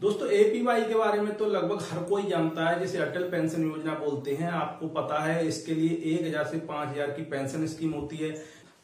दोस्तों एपीवाई के बारे में तो लगभग हर कोई जानता है। जिसे अटल पेंशन योजना बोलते हैं, आपको पता है, इसके लिए एक हज़ार से पाँच हज़ार की पेंशन स्कीम होती है,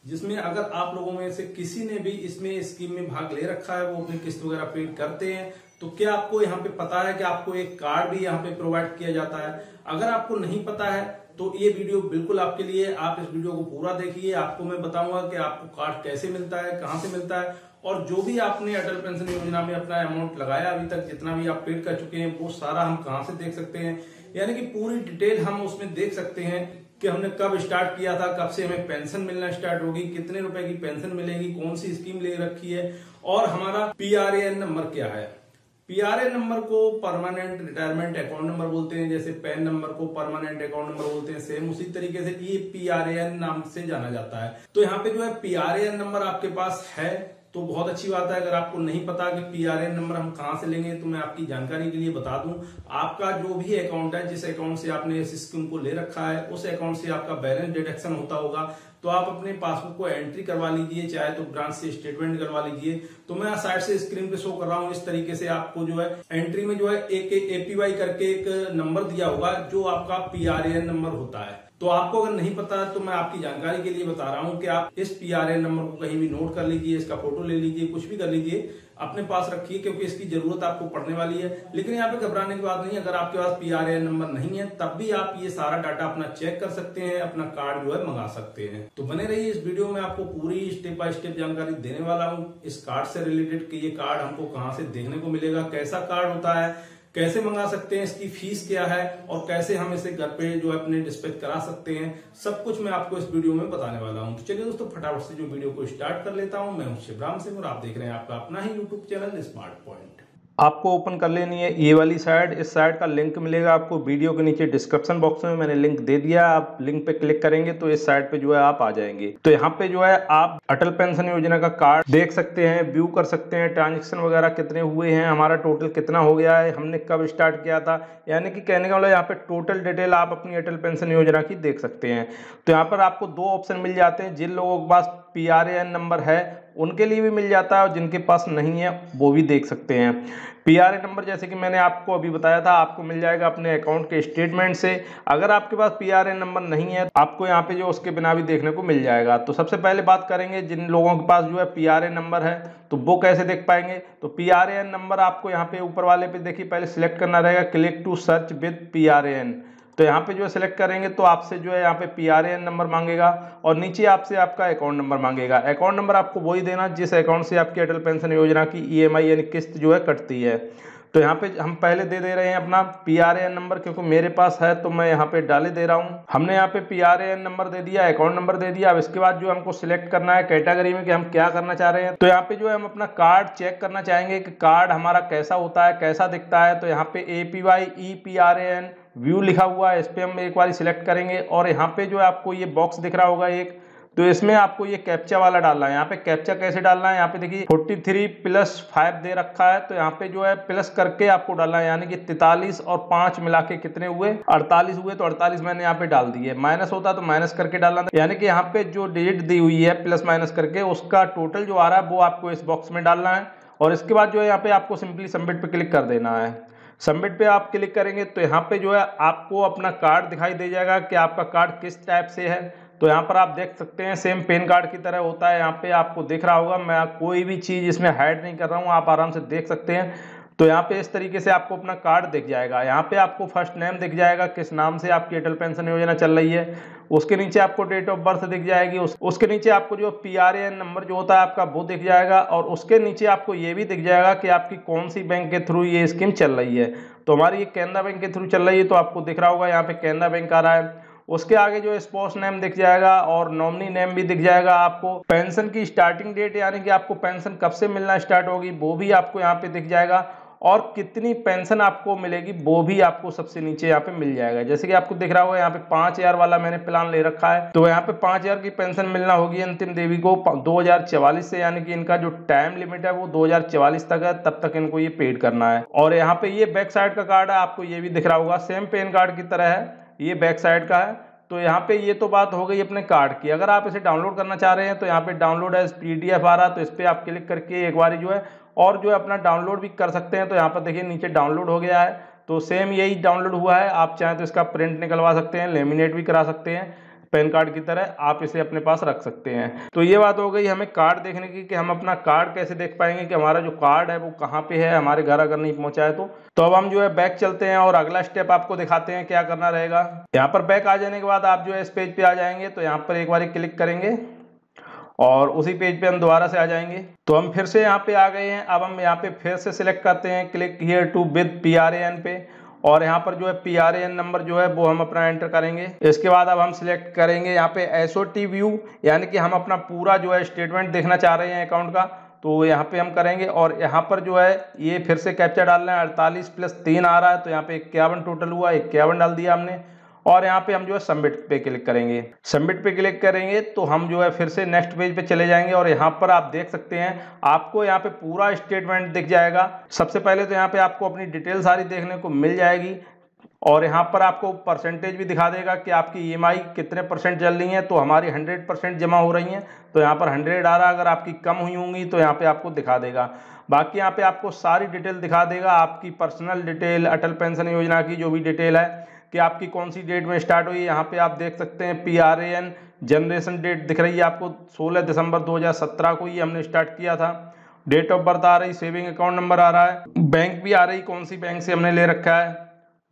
जिसमें अगर आप लोगों में से किसी ने भी इसमें स्कीम में भाग ले रखा है, वो अपनी किस्त वगैरह पेड करते हैं तो क्या आपको यहाँ पे पता है कि आपको एक कार्ड भी यहाँ पे प्रोवाइड किया जाता है? अगर आपको नहीं पता है तो ये वीडियो बिल्कुल आपके लिए, आप इस वीडियो को पूरा देखिए। आपको मैं बताऊँगा कि आपको कार्ड कैसे मिलता है, कहाँ से मिलता है। और जो भी आपने अटल पेंशन योजना में अपना अमाउंट लगाया अभी तक, जितना भी आप पेड कर चुके हैं, वो सारा हम कहाँ से देख सकते हैं? यानी कि पूरी डिटेल हम उसमें देख सकते हैं कि हमने कब स्टार्ट किया था, कब से हमें पेंशन मिलना स्टार्ट होगी, कितने रुपए की पेंशन मिलेगी, कौन सी स्कीम ले रखी है, और हमारा पीआरएएन नंबर क्या है। पीआरए नंबर को परमानेंट रिटायरमेंट अकाउंट नंबर बोलते हैं, जैसे पैन नंबर को परमानेंट अकाउंट नंबर बोलते हैं सेम उसी तरीके से ये पीआरएएन नाम से जाना जाता है। तो यहाँ पे जो है पीआरएएन नंबर आपके पास है तो बहुत अच्छी बात है, अगर आपको नहीं पता कि पीआरएन नंबर हम कहाँ से लेंगे तो मैं आपकी जानकारी के लिए बता दूँ। आपका जो भी अकाउंट है, जिस अकाउंट से आपने इस स्कीम को ले रखा है, उस अकाउंट से आपका बैलेंस डिडक्शन होता होगा। तो आप अपने पासबुक को एंट्री करवा लीजिए, चाहे तो ब्रांच से स्टेटमेंट करवा लीजिए। तो मैं साइड से स्क्रीन पे शो कर रहा हूँ, इस तरीके से आपको जो है एंट्री में जो है, एक एपीवाई करके एक नंबर दिया होगा, जो आपका पीआरएन नंबर होता है। तो आपको अगर नहीं पता तो मैं आपकी जानकारी के लिए बता रहा हूँ कि आप इस पीआरएन नंबर को कहीं भी नोट कर लीजिए, इसका फ़ोटो ले लीजिए, कुछ भी कर लीजिए, अपने पास रखिए, क्योंकि इसकी ज़रूरत आपको पड़ने वाली है। लेकिन यहाँ पे घबराने की बात नहीं, अगर आपके पास पीआरएन नंबर नहीं है, तब भी आप ये सारा डाटा अपना चेक कर सकते हैं, अपना कार्ड जो है मंगा सकते हैं। तो बने रहिए इस वीडियो में, आपको पूरी स्टेप बाय स्टेप जानकारी देने वाला हूँ। इस कार्ड से रिलेटेड कि ये कार्ड हमको कहाँ से देखने को मिलेगा, कैसा कार्ड होता है कैसे मंगा सकते हैं, इसकी फ़ीस क्या है और कैसे हम इसे घर पे जो है अपने डिस्पैच करा सकते हैं, सब कुछ मैं आपको इस वीडियो में बताने वाला हूँ। तो चलिए दोस्तों, फटाफट से जो वीडियो को स्टार्ट कर लेता हूँ। मैं हूँ शिवराम सिंह और आप देख रहे हैं आपका अपना ही यूट्यूब चैनल स्मार्ट पॉइंट आपको ओपन कर लेनी है। ये वाली साइड इस साइड का लिंक मिलेगा आपको। वीडियो के नीचे डिस्क्रिप्शन बॉक्स में मैंने लिंक दे दिया। आप लिंक पे क्लिक करेंगे तो इस साइड पे जो है आप आ जाएँगे। तो यहाँ पे जो है आप अटल पेंशन योजना का कार्ड देख सकते हैं व्यू कर सकते हैं। ट्रांजेक्शन वगैरह कितने हुए हैं, हमारा टोटल कितना हो गया है, हमने कब स्टार्ट किया था। यानी कि कहने का मतलब यहाँ पे टोटल डिटेल आप अपनी अटल पेंशन योजना की देख सकते हैं। तो यहाँ पर आपको दो ऑप्शन मिल जाते हैं। जिन लोगों के पास पीआरएएन नंबर है उनके लिए भी मिल जाता है और जिनके पास नहीं है, वो भी देख सकते हैं। पीआरए नंबर जैसे कि मैंने आपको अभी बताया था, आपको मिल जाएगा अपने अकाउंट के स्टेटमेंट से। अगर आपके पास पी आर पीआरए नंबर नहीं है तो आपको यहाँ पे जो उसके बिना भी देखने को मिल जाएगा। तो सबसे पहले बात करेंगे, जिन लोगों के पास जो है पीआरए नंबर है तो वो कैसे देख पाएँगे? तो पीआरए नंबर आपको यहाँ पे ऊपर वाले पे देखिए, पहले सिलेक्ट करना रहेगा click to search with P तो यहाँ पे जो है सिलेक्ट करेंगे तो आपसे जो है यहाँ पे P R A N number मांगेगा और नीचे आपसे आपका अकाउंट नंबर मांगेगा। अकाउंट नंबर आपको वही देना जिस अकाउंट से आपकी अटल पेंशन योजना की ई एम आई यानी किस्त जो है कटती है। तो यहाँ पे हम पहले दे दे रहे हैं अपना P R A N number क्योंकि मेरे पास है तो मैं यहाँ पे डाले दे रहा हूँ। हमने यहाँ पे P R A N number दे दिया अकाउंट नंबर दे दिया। अब इसके बाद जो हमको सिलेक्ट करना है कैटेगरी में कि हम क्या करना चाह रहे हैं। तो यहाँ पे जो है हम अपना कार्ड चेक करना चाहेंगे कि कार्ड हमारा कैसा होता है, कैसा दिखता है। तो यहाँ पे A P Y e P R A N view लिखा हुआ है, इस पर हम एक बार सिलेक्ट करेंगे और यहाँ पे जो है आपको ये बॉक्स दिख रहा होगा एक तो इसमें आपको ये कैप्चा वाला डालना है। यहाँ पे कैप्चा कैसे डालना है? यहाँ पे देखिए 43 प्लस 5 दे रखा है तो यहाँ पे जो है प्लस करके आपको डालना है, यानी कि 43 और 5 मिला के कितने हुए? 48 हुए तो 48 मैंने यहाँ पे डाल दिए माइनस होता तो माइनस करके डालना यानी कि यहाँ पे जो डिजिट दी हुई है प्लस माइनस करके, उसका टोटल जो आ रहा है, वो आपको इस बॉक्स में डालना है और इसके बाद जो है यहाँ पे आपको सिंपली सबमिट पे क्लिक कर देना है। सबमिट पे आप क्लिक करेंगे तो यहाँ पे जो है आपको अपना कार्ड दिखाई दे जाएगा कि आपका कार्ड किस टाइप से है। तो यहाँ पर आप देख सकते हैं, सेम पेन कार्ड की तरह होता है। यहाँ पे आपको दिख रहा होगा, मैं कोई भी चीज़ इसमें हाइड नहीं कर रहा हूँ, आप आराम से देख सकते हैं। तो यहाँ पे इस तरीके से आपको अपना कार्ड दिख जाएगा। यहाँ पे आपको फ़र्स्ट नेम दिख जाएगा किस नाम से आपकी अटल पेंशन योजना चल रही है। उसके नीचे आपको डेट ऑफ़ बर्थ दिख जाएगी। उस, उसके नीचे आपको जो पी आर एन नंबर जो होता है आपका वो दिख जाएगा और उसके नीचे आपको ये भी दिख जाएगा कि आपकी कौन सी बैंक के थ्रू ये स्कीम चल रही है। तो हमारी ये कैनरा बैंक के थ्रू चल रही है तो आपको दिख रहा होगा यहाँ पे कैनरा बैंक आ रहा है। उसके आगे जो स्पोर्ट्स नेम दिख जाएगा और नॉमिनी नेम भी दिख जाएगा आपको। पेंशन की स्टार्टिंग डेट यानी कि आपको पेंशन कब से मिलना स्टार्ट होगी वो भी आपको यहाँ पे दिख जाएगा। और कितनी पेंशन आपको मिलेगी, वो भी आपको सबसे नीचे यहाँ पे मिल जाएगा। जैसे कि आपको दिख रहा होगा, यहाँ पे पाँच हज़ार वाला मैंने प्लान ले रखा है तो यहाँ पे पाँच हज़ार की पेंशन मिलना होगी अंतिम देवी को। दो हज़ार चवालीस से यानी कि इनका जो टाइम लिमिट है, वो दो हज़ार चवालीस तक है, तब तक इनको ये पेड करना है। और यहाँ पे ये बैक साइड का कार्ड है, आपको ये भी दिख रहा होगा, सेम पेन कार्ड की तरह है, ये बैक साइड का है। तो यहाँ पे ये तो बात हो गई अपने कार्ड की। अगर आप इसे डाउनलोड करना चाह रहे हैं तो यहाँ पे डाउनलोड है पी आ रहा तो इस पर आप क्लिक करके एक बार जो है और जो है अपना डाउनलोड भी कर सकते हैं। तो यहाँ पर देखिए, नीचे डाउनलोड हो गया है। तो सेम यही डाउनलोड हुआ है। आप चाहें तो इसका प्रिंट निकलवा सकते हैं लेमिनेट भी करा सकते हैं पैन कार्ड की तरह आप इसे अपने पास रख सकते हैं। तो ये बात हो गई हमें कार्ड देखने की कि हम अपना कार्ड कैसे देख पाएँगे कि हमारा जो कार्ड है वो कहाँ पे है, हमारे घर अगर नहीं पहुँचा है तो। तो अब हम जो है बैक चलते हैं और अगला स्टेप आपको दिखाते हैं क्या करना रहेगा। यहाँ पर बैक आ जाने के बाद आप जो है इस पेज पे आ जाएँगे। तो यहाँ पर एक बार क्लिक करेंगे। और उसी पेज पे हम दोबारा से आ जाएँगे। तो हम फिर से यहाँ पे आ गए हैं। अब हम यहाँ पे फिर से सिलेक्ट करते हैं। Click here to with P R A N पे। और यहाँ पर जो है P R A N number जो है, वो हम अपना एंटर करेंगे। इसके बाद अब हम सिलेक्ट करेंगे यहाँ पे एस ओ टी व्यू यानी कि हम अपना पूरा जो है स्टेटमेंट देखना चाह रहे हैं अकाउंट का। तो यहाँ पे हम करेंगे और यहाँ पर जो है, ये फिर से कैप्चर डालना है। अड़तालीस प्लस तीन आ रहा है तो यहाँ पे इक्यावन टोटल हुआ। इक्यावन डाल दिया हमने। और यहाँ पे हम जो है सबमिट पे क्लिक करेंगे। सबमिट पे क्लिक करेंगे तो हम जो है फिर से नेक्स्ट पेज पे चले जाएँगे और यहाँ पर आप देख सकते हैं, आपको यहाँ पे पूरा स्टेटमेंट दिख जाएगा। सबसे पहले तो यहाँ पे आपको अपनी डिटेल सारी देखने को मिल जाएगी और यहाँ पर आपको परसेंटेज भी दिखा देगा कि आपकी ईएमआई कितने परसेंट चल रही है तो हमारी 100 परसेंट जमा हो रही हैं। तो यहाँ पर 100 आ रहा अगर आपकी कम हुई होंगी तो यहाँ पे आपको दिखा देगा। बाकी यहाँ पे आपको सारी डिटेल दिखा देगा, आपकी पर्सनल डिटेल, अटल पेंशन योजना की जो भी डिटेल है, कि आपकी कौन सी डेट में स्टार्ट हुई, यहाँ पे आप देख सकते हैं P R A N generation date दिख रही है आपको 16 दिसंबर 2017 को ही हमने स्टार्ट किया था। डेट ऑफ़ बर्थ आ रही सेविंग अकाउंट नंबर आ रहा है बैंक भी आ रही, कौन सी बैंक से हमने ले रखा है।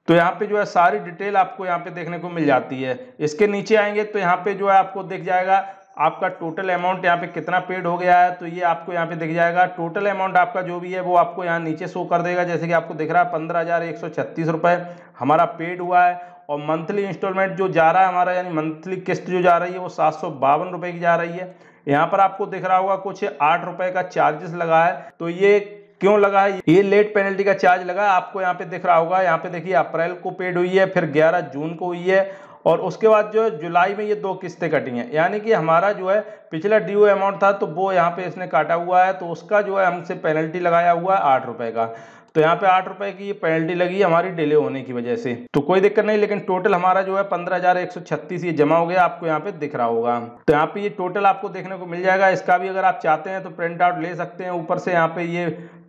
तो यहाँ पे जो है सारी डिटेल आपको यहाँ पे देखने को मिल जाती है। इसके नीचे आएँगे तो यहाँ पे जो है आपको दिख जाएगा आपका टोटल अमाउंट यहाँ पे कितना पेड हो गया है तो ये आपको यहाँ पे दिख जाएगा। टोटल अमाउंट आपका जो भी है, वो आपको यहाँ नीचे शो कर देगा। जैसे कि आपको दिख रहा है पंद्रह हज़ार एक सौ छत्तीस रुपये हमारा पेड हुआ है और मंथली इंस्टॉलमेंट जो जा रहा है हमारा, यानी मंथली किस्त जो जा रही है, वो सात सौ बावन रुपये की जा रही है। यहाँ पर आपको दिख रहा होगा कुछ आठ रुपये का चार्जेस लगा है। तो ये क्यों लगा है? ये लेट पेनल्टी का चार्ज लगा आपको यहाँ पे दिख रहा होगा, यहाँ पे देखिए, अप्रैल को पेड हुई है, फिर 11 जून को हुई है। और उसके बाद जो है, जुलाई में ये दो किस्तें कटी हैं। यानी कि हमारा जो है, पिछला ड्यू अमाउंट था तो वो यहाँ पे इसने काटा हुआ है तो उसका जो है, हमसे पेनल्टी लगाया हुआ है आठ रुपए का। तो यहाँ पे आठ रुपए की ये पेनल्टी लगी हमारी डिले होने की वजह से। तो कोई दिक्कत नहीं, लेकिन टोटल हमारा जो है, पंद्रह हज़ार एक सौ छत्तीस ये जमा हो गया, आपको यहाँ पे दिख रहा होगा। तो यहाँ पे ये टोटल आपको देखने को मिल जाएगा। इसका भी अगर आप चाहते हैं तो प्रिंट आउट ले सकते हैं। ऊपर से यहाँ पे ये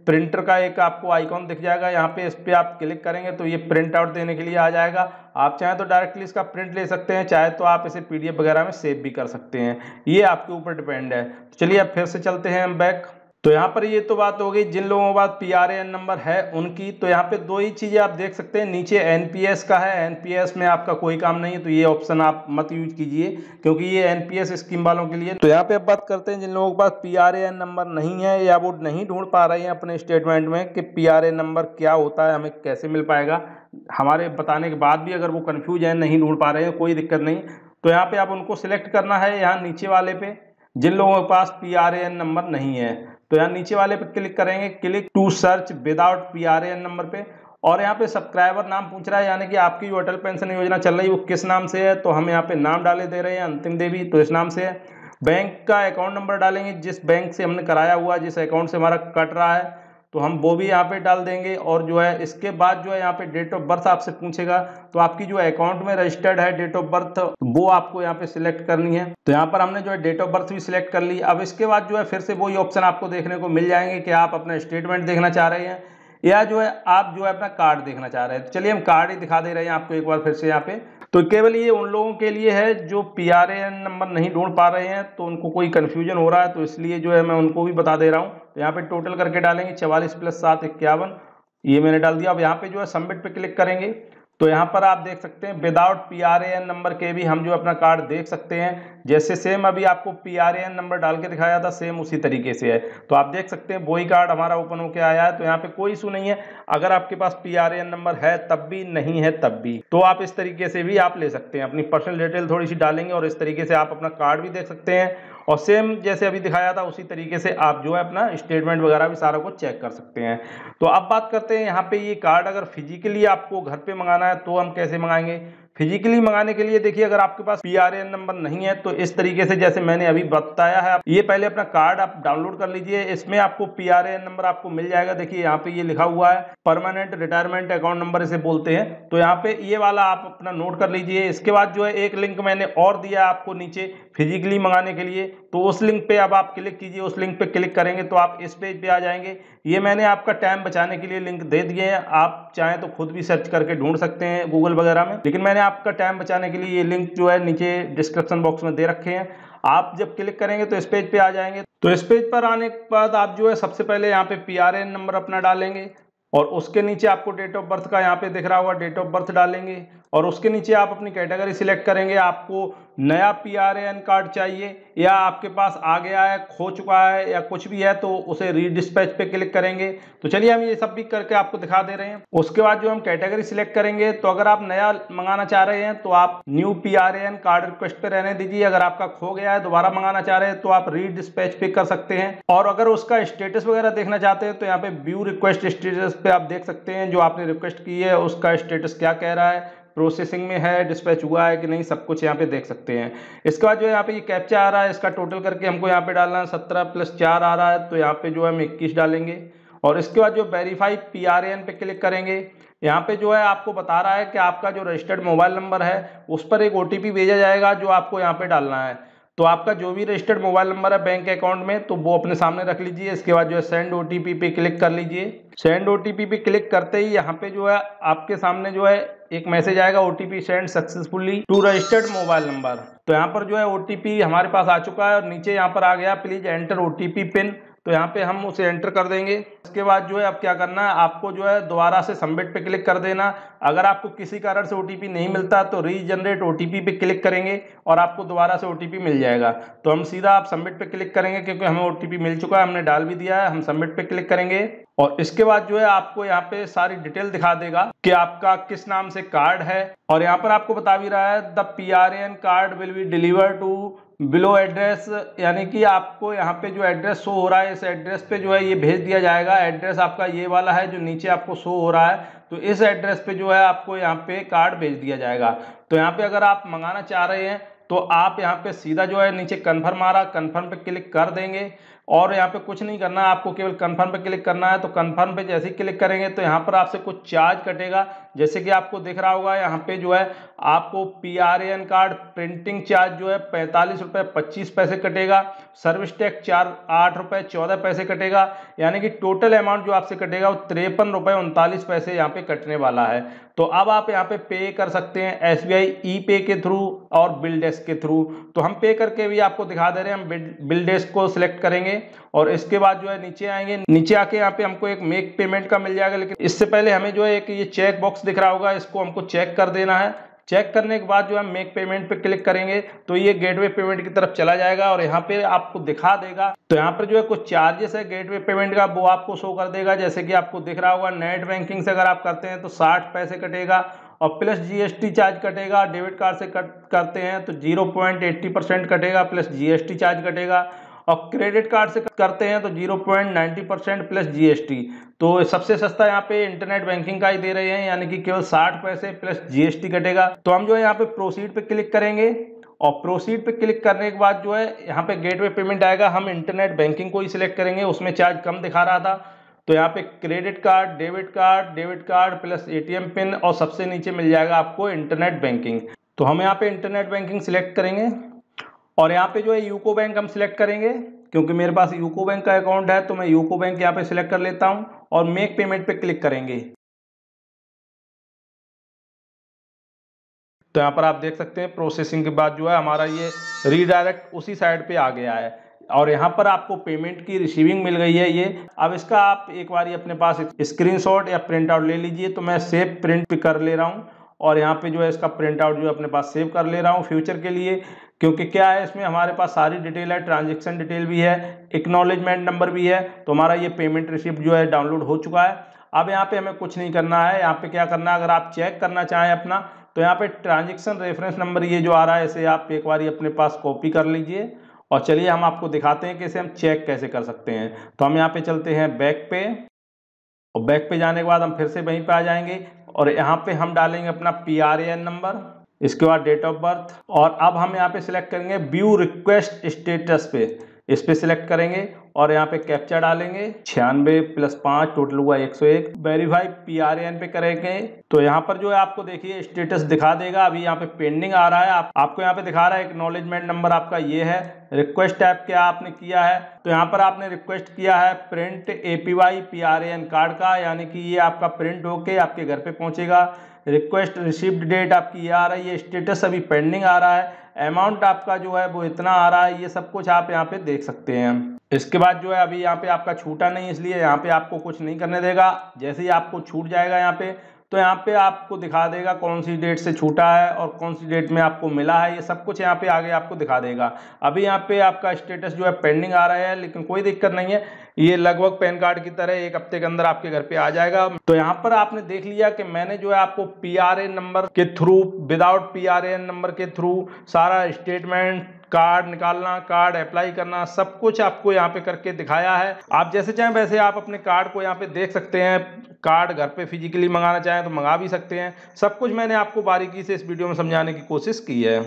प्रिंटर का एक आपको आइकॉन दिख जाएगा, यहाँ पे इस पर आप क्लिक करेंगे तो ये प्रिंट आउट देने के लिए आ जाएगा। आप चाहें तो डायरेक्टली इसका प्रिंट ले सकते हैं, चाहे तो आप इसे पीडीएफ वगैरह में सेव भी कर सकते हैं। ये आपके ऊपर डिपेंड है। तो चलिए अब फिर से चलते हैं हम बैक। तो यहाँ पर ये तो बात हो गई, जिन लोगों के पास P R A N number है, उनकी तो यहाँ पे दो ही चीज़ें आप देख सकते हैं, नीचे एनपीएस का है एनपीएस में आपका कोई काम नहीं है तो ये ऑप्शन आप मत यूज़ कीजिए, क्योंकि ये एनपीएस स्कीम वालों के लिए तो यहाँ पे अब बात करते हैं, जिन लोगों के पास P R A N number नहीं है, या वो नहीं ढूंढ पा रहे हैं अपने स्टेटमेंट में, कि पी नंबर क्या होता है, हमें कैसे मिल पाएगा, हमारे बताने के बाद भी अगर वो कन्फ्यूज़ है, नहीं ढूंढ पा रहे हैं, कोई दिक्कत नहीं तो यहाँ पर आप उनको सिलेक्ट करना है, यहाँ नीचे वाले पे, जिन लोगों के पास P R A N number नहीं है तो यहाँ नीचे वाले पे क्लिक करेंगे click to search without P R N number पे। और यहाँ पे सब्सक्राइबर नाम पूछ रहा है, यानी कि आपकी जो अटल पेंशन योजना चल रही है, वो किस नाम से है? तो हम यहाँ पे नाम डाले दे रहे हैं, अंतिम देवी तो इस नाम से है। बैंक का अकाउंट नंबर डालेंगे, जिस बैंक से हमने कराया हुआ, जिस अकाउंट से हमारा कट रहा है तो हम वो भी यहाँ पे डाल देंगे और जो है, इसके बाद जो है यहाँ पे डेट ऑफ़ बर्थ आपसे पूछेगा। तो आपकी जो अकाउंट में रजिस्टर्ड है डेट ऑफ़ बर्थ वो आपको यहाँ पे सिलेक्ट करनी है। तो यहाँ पर हमने जो है डेट ऑफ़ बर्थ भी सिलेक्ट कर ली। अब इसके बाद जो है फिर से वही ऑप्शन आपको देखने को मिल जाएँगे कि आप अपना स्टेटमेंट देखना चाह रहे हैं या जो है आप जो है अपना कार्ड देखना चाह रहे हैं। तो चलिए हम कार्ड ही दिखा दे रहे हैं आपको एक बार फिर से यहाँ पे। तो केवल ये उन लोगों के लिए है जो P R A N number नहीं ढूंढ पा रहे हैं तो उनको कोई कन्फ्यूज़न हो रहा है तो इसलिए जो है मैं उनको भी बता दे रहा हूँ। तो यहाँ पे टोटल करके डालेंगे, चवालीस प्लस सात, इक्यावन। ये मैंने डाल दिया। अब यहाँ पे जो है सबमिट पे क्लिक करेंगे। तो यहाँ पर आप देख सकते हैं without P R A N number के भी हम जो अपना कार्ड देख सकते हैं, जैसे सेम अभी आपको P R A N number डाल के दिखाया था सेम उसी तरीके से है। तो आप देख सकते हैं, वही कार्ड हमारा ओपन होकर आया है तो यहाँ पे कोई इशू नहीं है। अगर आपके पास P R A N number है, तब भी नहीं है, तब भी। तो आप इस तरीके से भी आप ले सकते हैं, अपनी पर्सनल डिटेल थोड़ी सी डालेंगे और इस तरीके से आप अपना कार्ड भी देख सकते हैं। और सेम जैसे अभी दिखाया था, उसी तरीके से आप जो है अपना स्टेटमेंट वगैरह भी सारा कुछ चेक कर सकते हैं। तो अब बात करते हैं यहाँ पे ये कार्ड अगर फिजिकली आपको घर पे मंगाना है तो हम कैसे मंगाएँगे? फिजिकली मंगाने के लिए देखिए, अगर आपके पास पी आर एन नंबर नहीं है तो इस तरीके से जैसे मैंने अभी बताया है ये पहले अपना कार्ड आप डाउनलोड कर लीजिए। इसमें आपको पी आर एन नंबर आपको मिल जाएगा। देखिए, यहाँ पे ये लिखा हुआ है परमानेंट रिटायरमेंट अकाउंट नंबर इसे बोलते हैं। तो यहाँ पे ये वाला आप अपना नोट कर लीजिए। इसके बाद जो है, एक लिंक मैंने और दिया आपको नीचे। फिजिकली मंगाने के लिए तो उस लिंक पे अब आप क्लिक कीजिए, उस लिंक पे क्लिक करेंगे तो आप इस पेज पे आ जाएँगे। ये मैंने आपका टाइम बचाने के लिए लिंक दे दिए हैं। आप चाहें तो खुद भी सर्च करके ढूंढ सकते हैं गूगल वगैरह में। लेकिन मैंने आपका टाइम बचाने के लिए ये लिंक जो है नीचे डिस्क्रिप्शन बॉक्स में दे रखे हैं। आप जब क्लिक करेंगे तो इस पेज पे आ जाएँगे। तो इस पेज पर आने के बाद आप जो है सबसे पहले यहाँ पे पीआरएन नंबर अपना डालेंगे और उसके नीचे आपको डेट ऑफ़ बर्थ का यहाँ पे दिख रहा होगा। डेट ऑफ़ बर्थ डालेंगे। और उसके नीचे आप अपनी कैटेगरी सिलेक्ट करेंगे। आपको नया पी आर एन कार्ड चाहिए या आपके पास आ गया है खो चुका है या कुछ भी है तो उसे रीडिस्पैच पे क्लिक करेंगे। तो चलिए हम ये सब भी करके आपको दिखा दे रहे हैं। उसके बाद जो हम कैटेगरी सिलेक्ट करेंगे तो अगर आप नया मंगाना चाह रहे हैं तो आप new P R N card request पे रहने दीजिए। अगर आपका खो गया है, दोबारा मंगाना चाह रहे हैं तो आप रीडिस्पैच पे कर सकते हैं। और अगर उसका स्टेटस वगैरह देखना चाहते हैं तो यहाँ पे व्यू रिक्वेस्ट स्टेटस पे आप देख सकते हैं, जो आपने रिक्वेस्ट की है, उसका स्टेटस क्या कह रहा है प्रोसेसिंग में है डिस्पैच हुआ है कि नहीं, सब कुछ यहाँ पे देख सकते हैं। इसके बाद जो यहाँ पे ये कैप्चा आ रहा है, इसका टोटल करके हमको यहाँ पे डालना है, सत्रह प्लस चार आ रहा है तो यहाँ पे जो है हम इक्कीस डालेंगे। और इसके बाद जो वेरीफाई पी आर एन पे क्लिक करेंगे, यहाँ पे जो है आपको बता रहा है कि आपका जो रजिस्टर्ड मोबाइल नंबर है, उस पर एक ओटीपी भेजा जाएगा जो आपको यहाँ पे डालना है। तो आपका जो भी रजिस्टर्ड मोबाइल नंबर है बैंक अकाउंट में तो वो अपने सामने रख लीजिए। इसके बाद जो है सेंड ओटीपी पे क्लिक कर लीजिए। सेंड ओटीपी पे क्लिक करते ही यहाँ पे जो है आपके सामने जो है एक मैसेज आएगा OTP send successfully to registered mobile number तो यहाँ पर जो है ओटीपी हमारे पास आ चुका है और नीचे यहाँ पर आ गया। प्लीज़ एंटर ओटीपी पिन तो यहाँ पे हम उसे एंटर कर देंगे। इसके बाद जो है अब क्या करना है, आपको जो है दोबारा से सबमिट पे क्लिक कर देना। अगर आपको किसी कारण से ओटीपी नहीं मिलता तो रीजनरेट ओटीपी पे क्लिक करेंगे और आपको दोबारा से ओटीपी मिल जाएगा। तो हम सीधा आप सबमिट पे क्लिक करेंगे क्योंकि हमें ओटीपी मिल चुका है, हमने डाल भी दिया है, हम सबमिट पे क्लिक करेंगे। और इसके बाद जो है आपको यहाँ पे सारी डिटेल दिखा देगा कि आपका किस नाम से कार्ड है। और यहाँ पर आपको बता भी रहा है the PRN card will be deliver to below address, यानी कि आपको यहाँ पे जो एड्रेस शो हो रहा है, इस एड्रेस पे जो है ये भेज दिया जाएगा। एड्रेस आपका ये वाला है जो नीचे आपको शो हो रहा है तो इस एड्रेस पे जो है आपको यहाँ पे कार्ड भेज दिया जाएगा। तो यहाँ पे अगर आप मंगाना चाह रहे हैं तो आप यहाँ पे सीधा जो है नीचे कन्फर्म आ रहा, कन्फर्म पे क्लिक कर देंगे। और यहाँ पे कुछ नहीं करना, आपको केवल कन्फर्म पे क्लिक करना है तो कन्फर्म पे जैसे ही क्लिक करेंगे तो यहाँ पर आपसे कुछ चार्ज कटेगा। जैसे कि आपको दिख रहा होगा, यहाँ पे जो है आपको P R N card printing charge जो है पैंतालीस रुपये पच्चीस पैसे कटेगा सर्विस टैक्स चार, आठ रुपये चौदह पैसे कटेगा, यानी कि टोटल अमाउंट जो आपसे कटेगा वो तिरपन रुपये उनतालीस पैसे यहाँ पे कटने वाला है। तो अब आप यहाँ पे पे कर सकते हैं एस बी आई ई पे के थ्रू और बिल डेस्क के थ्रू तो हम पे करके भी आपको दिखा दे रहे हैं, हम बिल डेस्क को सिलेक्ट करेंगे और इसके बाद जो है नीचे आएँगे। नीचे आके यहाँ पे हमको एक मेक पेमेंट का मिल जाएगा, लेकिन इससे पहले हमें जो है एक ये चेक बॉक्स दिख रहा होगा, इसको हमको चेक कर देना है। चेक करने के बाद जो हम मेक पेमेंट पे क्लिक करेंगे तो ये गेटवे पेमेंट की तरफ़ चला जाएगा और यहाँ पे आपको दिखा देगा। तो यहाँ पर जो है कुछ चार्जेस है गेटवे पेमेंट का, वो आपको शो कर देगा। जैसे कि आपको दिख रहा होगा नेट बैंकिंग से अगर आप करते हैं तो साठ पैसे कटेगा और प्लस जीएसटी चार्ज कटेगा डेबिट कार्ड से कट करते हैं तो ज़ीरो पॉइंट एट्टी परसेंट कटेगा प्लस जीएसटी चार्ज कटेगा। और क्रेडिट कार्ड से करते हैं तो zero point ninety percent plus GST तो सबसे सस्ता यहाँ पे इंटरनेट बैंकिंग का ही दे रहे हैं, यानी कि केवल साठ पैसे प्लस जीएसटी कटेगा। तो हम जो है यहाँ पे प्रोसीड पे क्लिक करेंगे और प्रोसीड पे क्लिक करने के बाद जो है यहाँ पे गेटवे पेमेंट आएगा। हम इंटरनेट बैंकिंग को ही सिलेक्ट करेंगे, उसमें चार्ज कम दिखा रहा था। तो यहाँ पे credit card debit card debit card plus ATM pin और सबसे नीचे मिल जाएगा आपको इंटरनेट बैंकिंग तो हम यहाँ पे इंटरनेट बैंकिंग सिलेक्ट करेंगे। और यहाँ पे जो है यूको बैंक हम सिलेक्ट करेंगे, क्योंकि मेरे पास यूको बैंक का अकाउंट है तो मैं यूको बैंक यहाँ पे सिलेक्ट कर लेता हूँ और मेक पेमेंट पे क्लिक करेंगे। तो यहाँ पर आप देख सकते हैं प्रोसेसिंग के बाद जो है हमारा ये रीडायरेक्ट उसी साइड पे आ गया है। और यहाँ पर आपको पेमेंट की रिसीविंग मिल गई है ये। अब इसका आप एक बार अपने पास स्क्रीनशॉट या प्रिंट आउट ले लीजिए तो मैं सेव प्रिंट कर ले रहा हूँ। और यहाँ पे जो है इसका प्रिंट आउट जो है अपने पास सेव कर ले रहा हूँ फ्यूचर के लिए, क्योंकि क्या है, इसमें हमारे पास सारी डिटेल है ट्रांजेक्शन डिटेल भी है एक्नॉलेजमेंट नंबर भी है तो हमारा ये पेमेंट रिसिप्ट जो है डाउनलोड हो चुका है। अब यहाँ पे हमें कुछ नहीं करना है, यहाँ पे क्या करना है, अगर आप चेक करना चाहें अपना तो यहाँ पे ट्रांजेक्शन रेफरेंस नंबर ये जो आ रहा है, इसे आप एक बार अपने पास कॉपी कर लीजिए। और चलिए हम आपको दिखाते हैं कि इसे हम चेक कैसे कर सकते हैं। तो हम यहाँ पे चलते हैं बैक पे, और बैक पे जाने के बाद हम फिर से वहीं पे आ जाएँगे। और यहाँ पे हम डालेंगे अपना पी आर एन नंबर इसके बाद डेट ऑफ़ बर्थ और अब हम यहाँ पे सिलेक्ट करेंगे व्यू रिक्वेस्ट स्टेटस पे। इस पे सिलेक्ट करेंगे और यहाँ पे कैप्चा डालेंगे। छियानवे प्लस पाँच टोटल हुआ एक सौ एक। वेरीफाई पी आर एन पे करेंगे। तो यहाँ पर जो है आपको देखिए स्टेटस दिखा देगा। अभी यहाँ पे पेंडिंग आ रहा है। आप, आपको यहाँ पे दिखा रहा है एक्नोलेजमेंट नंबर आपका ये है। रिक्वेस्ट ऐप क्या आपने किया है? तो यहाँ पर आपने रिक्वेस्ट किया है print A P Y P R N card का यानी कि ये आपका प्रिंट होके आपके घर पे पहुंचेगा। रिक्वेस्ट रिसिप्ट डेट आपकी ये आ रही है, स्टेटस अभी पेंडिंग आ रहा है अमाउंट आपका जो है वो इतना आ रहा है, ये सब कुछ आप यहाँ पे देख सकते हैं। इसके बाद जो है अभी यहाँ पे आपका छूटा नहीं, इसलिए यहाँ पे आपको कुछ नहीं करने देगा। जैसे ही आपको छूट जाएगा यहाँ पे तो यहाँ पे आपको दिखा देगा कौन सी डेट से छूटा है और कौन सी डेट में आपको मिला है, ये सब कुछ यहाँ पे आगे आपको दिखा देगा। अभी यहाँ पे आपका स्टेटस जो है पेंडिंग आ रहा है, लेकिन कोई दिक्कत नहीं है। ये लगभग पैन कार्ड की तरह एक हफ़्ते के अंदर आपके घर पे आ जाएगा। तो यहाँ पर आपने देख लिया कि मैंने जो है आपको पी नंबर के थ्रू विदाउट पी नंबर के थ्रू सारा स्टेटमेंट कार्ड निकालना, कार्ड अप्लाई करना, सब कुछ आपको यहाँ पे करके दिखाया है। आप जैसे चाहें वैसे आप अपने कार्ड को यहाँ पे देख सकते हैं। कार्ड घर पे फिजिकली मंगाना चाहें तो मंगा भी सकते हैं। सब कुछ मैंने आपको बारीकी से इस वीडियो में समझाने की कोशिश की है।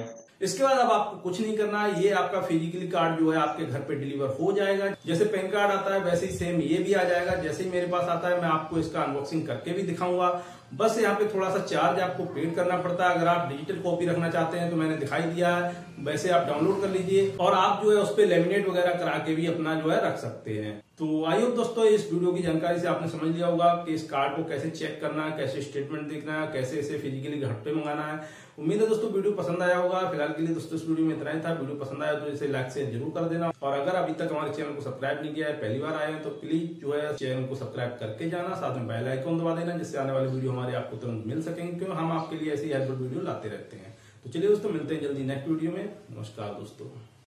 इसके बाद अब आपको कुछ नहीं करना है ये आपका फिजिकली कार्ड जो है आपके घर पे डिलीवर हो जाएगा। जैसे पैन कार्ड आता है, वैसे ही सेम ये भी आ जाएगा। जैसे ही मेरे पास आता है, मैं आपको इसका अनबॉक्सिंग करके भी दिखाऊँगा। बस यहाँ पे थोड़ा सा चार्ज आपको पेड करना पड़ता है। अगर आप डिजिटल कॉपी रखना चाहते हैं तो मैंने दिखाई दिया है। वैसे आप डाउनलोड कर लीजिए और आप जो है उस पर लेमिनेट वगैरह करा के भी अपना जो है रख सकते हैं। तो होप दोस्तों, इस वीडियो की जानकारी से आपने समझ लिया होगा कि इस कार्ड को कैसे चेक करना है, कैसे स्टेटमेंट देखना है, कैसे इसे फिजिकली घर पे मंगाना है। उम्मीद है दोस्तों वीडियो पसंद आया होगा। फ़िलहाल के लिए दोस्तों, इस वीडियो में इतना ही था। वीडियो पसंद आया तो इसे लाइक से ज़रूर कर देना। और अगर अभी तक हमारे चैनल को सब्सक्राइब नहीं किया है, पहली बार आए हैं तो प्लीज़ जो है चैनल को सब्सक्राइब करके जाना। साथ में बेल दबा देना, जिससे आने वाली वीडियो हमारे आपको तुरंत मिल सकेंगे। क्यों? हम आपके लिए ऐसी हेल्पफुल वीडियो लाते रहते हैं। तो चलिए दोस्तों मिलते हैं जल्दी नेक्स्ट वीडियो में। नमस्कार दोस्तों।